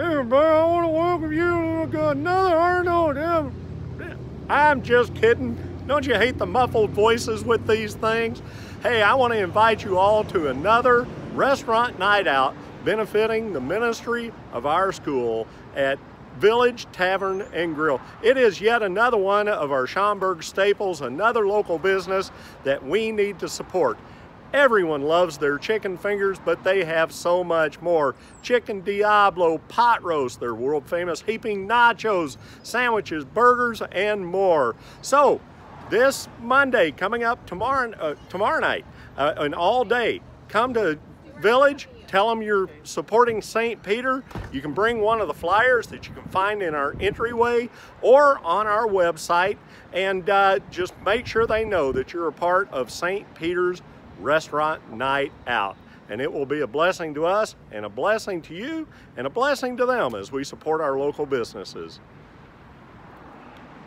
everybody, I want to welcome you to another Arnold. I'm just kidding. Don't you hate the muffled voices with these things? Hey, I want to invite you all to another restaurant night out benefiting the ministry of our school at Village Tavern and Grill. It is yet another one of our Schaumburg staples, another local business that we need to support. Everyone loves their chicken fingers, but they have so much more. Chicken Diablo, pot roast, their world famous heaping nachos, sandwiches, burgers, and more. So, this Monday, coming up tomorrow, uh, tomorrow night, uh, and all day, come to Village, tell them you're supporting St. Peter. You can bring one of the flyers that you can find in our entryway or on our website and uh, just make sure they know that you're a part of St. Peter's Restaurant Night Out. And it will be a blessing to us and a blessing to you and a blessing to them as we support our local businesses.